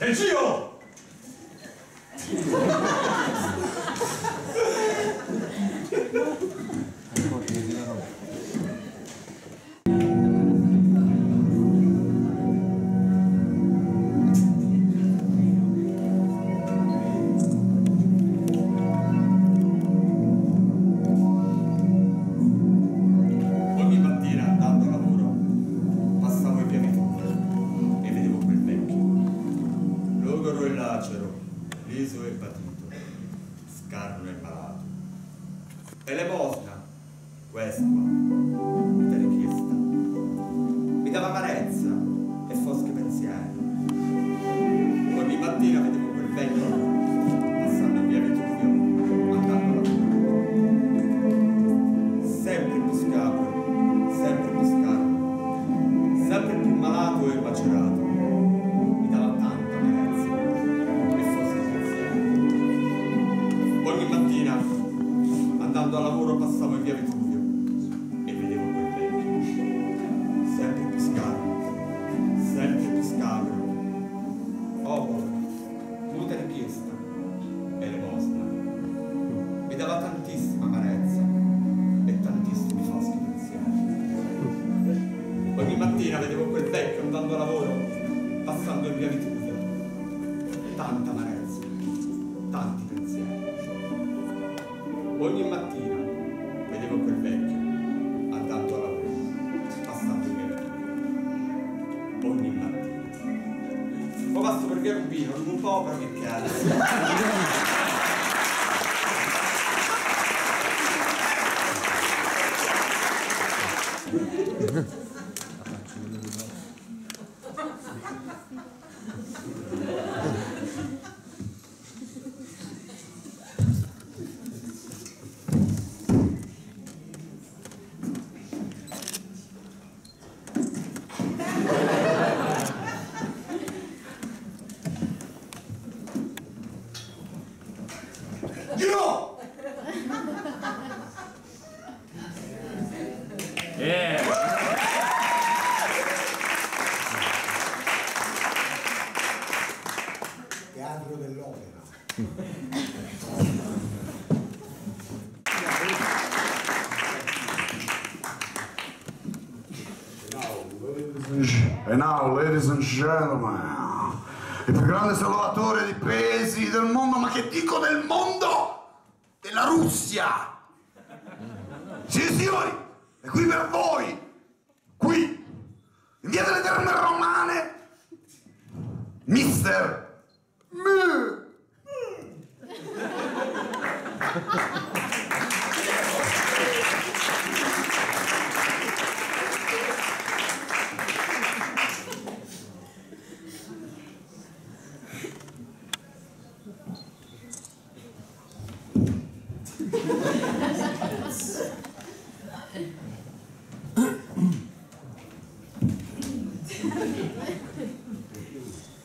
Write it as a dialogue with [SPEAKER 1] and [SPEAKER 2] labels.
[SPEAKER 1] E zio! Patito, scarno e malato. Elemosna, questa te richiesta, mi dava amarezza andando a lavoro, passavo in via Vituvio e vedevo quel vecchio, sempre più scabro, sempre più scabro. Oh, muta richiesta, elemosna. Mi dava tantissima amarezza e tantissimi foschi pensieri. Ogni mattina vedevo quel vecchio andando a lavoro, passando in via Vituvio. Tanta amarezza, pensieri. Ogni mattina vedevo quel vecchio andando a lavoro, passando in via. Ogni mattina. Ma basta perché era un vino, un po' per che cazzo. Io!
[SPEAKER 2] Teatro dell'opera.
[SPEAKER 3] E now, ladies and gentlemen, il più grande salvatore di ma che dico del mondo? Della Russia! Sì, signori, è qui per voi, qui, in via delle Terme Romane, Mister M. Thank you.